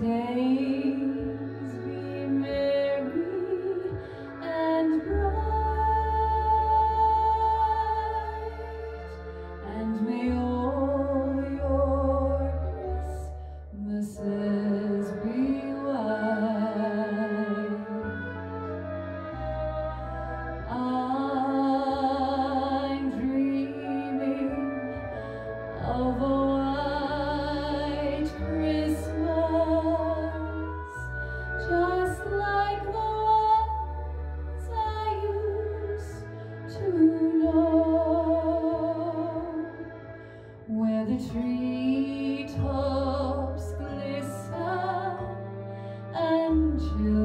day. where the treetops glisten and chill.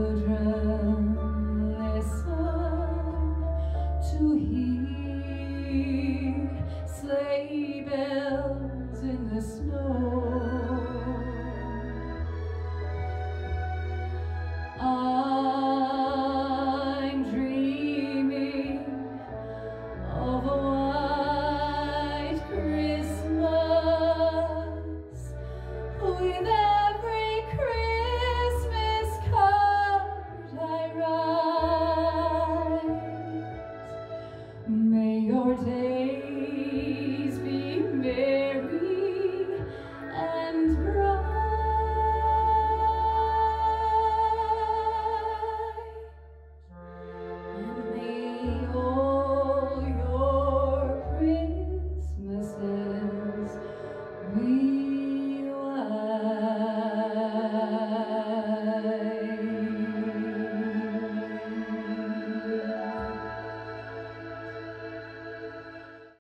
we